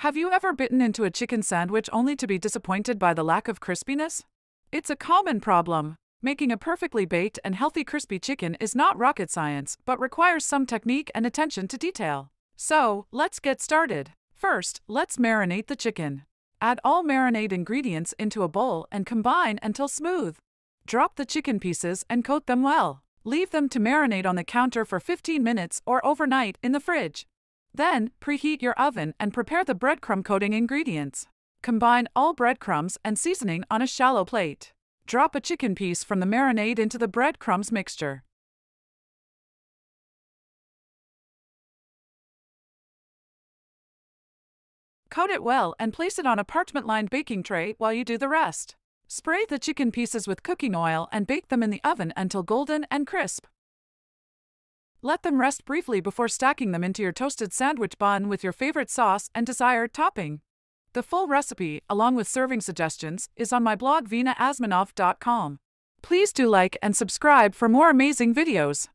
Have you ever bitten into a chicken sandwich only to be disappointed by the lack of crispiness? It's a common problem. Making a perfectly baked and healthy crispy chicken is not rocket science, but requires some technique and attention to detail. So, let's get started. First, let's marinate the chicken. Add all marinade ingredients into a bowl and combine until smooth. Drop the chicken pieces and coat them well. Leave them to marinate on the counter for 15 minutes or overnight in the fridge. Then, preheat your oven and prepare the breadcrumb coating ingredients. Combine all breadcrumbs and seasoning on a shallow plate. Drop a chicken piece from the marinade into the breadcrumbs mixture. Coat it well and place it on a parchment lined baking tray while you do the rest. Spray the chicken pieces with cooking oil and bake them in the oven until golden and crisp. Let them rest briefly before stacking them into your toasted sandwich bun with your favorite sauce and desired topping. The full recipe, along with serving suggestions, is on my blog veenaazmanov.com. Please do like and subscribe for more amazing videos.